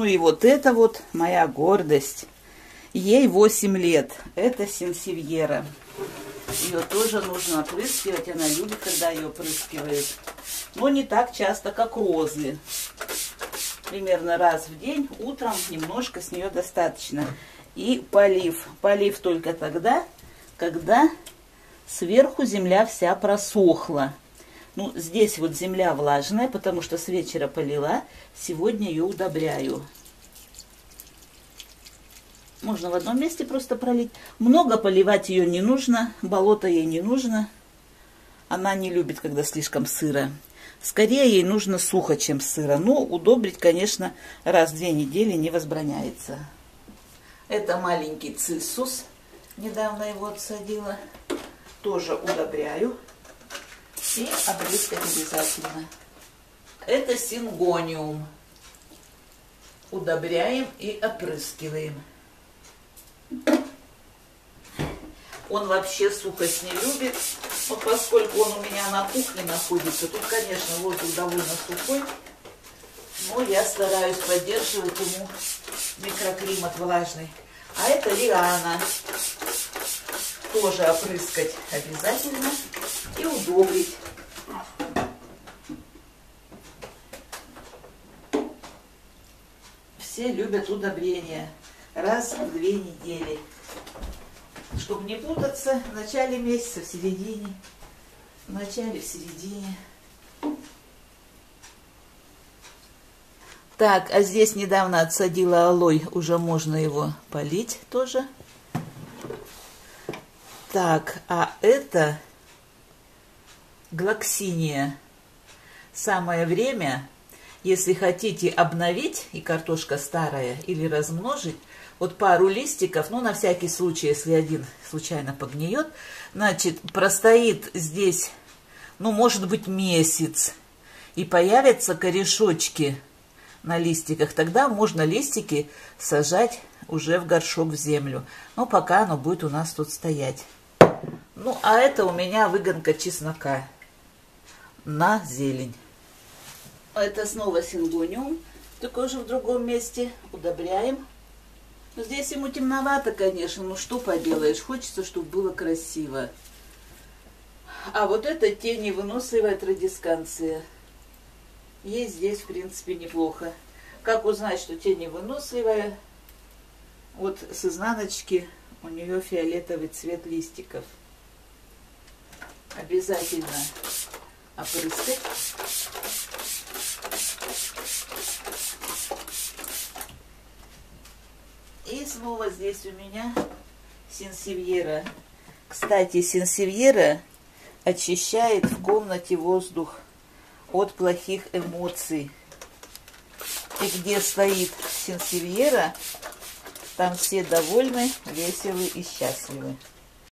Ну и вот это вот моя гордость. Ей 8 лет. Это сенсивьера. Ее тоже нужно опрыскивать. Она любит, когда ее опрыскивают. Но не так часто, как розы. Примерно раз в день, утром немножко с нее достаточно. И полив. Полив только тогда, когда сверху земля вся просохла. Ну, здесь вот земля влажная, потому что с вечера полила. Сегодня ее удобряю. Можно в одном месте просто пролить. Много поливать ее не нужно, болото ей не нужно. Она не любит, когда слишком сыро. Скорее ей нужно сухо, чем сыро. Но удобрить, конечно, раз в две недели не возбраняется. Это маленький циссус. Недавно его отсадила. Тоже удобряю. И обрызгать обязательно. Это сингониум. Удобряем и опрыскиваем. Он вообще сухость не любит. Вот поскольку он у меня на кухне находится, тут, конечно, воздух довольно сухой. Но я стараюсь поддерживать ему микроклимат влажный. А это лиана. Тоже опрыскать обязательно и удобрить. Все любят удобрения раз в две недели. Чтобы не путаться, в начале месяца, в середине, в начале, в середине. Так, а здесь недавно отсадила алой, уже можно его полить тоже. Так, а это глоксиния. Самое время, если хотите обновить, и картошка старая, или размножить, вот пару листиков, ну, на всякий случай, если один случайно погниет, значит, простоит здесь, ну, может быть, месяц, и появятся корешочки на листиках, тогда можно листики сажать уже в горшок в землю. Но пока оно будет у нас тут стоять. Ну, а это у меня выгонка чеснока на зелень. Это снова сингониум, только уже в другом месте. Удобряем. Здесь ему темновато, конечно, ну что поделаешь, хочется, чтобы было красиво. А вот это теневыносливая традисканция. Ей здесь, в принципе, неплохо. Как узнать, что теневыносливая? Вот с изнаночки у нее фиолетовый цвет листиков. Обязательно опрыскать. И снова здесь у меня синсевьера. Кстати, синсевьера очищает в комнате воздух от плохих эмоций. И где стоит синсевьера, там все довольны, веселы и счастливы.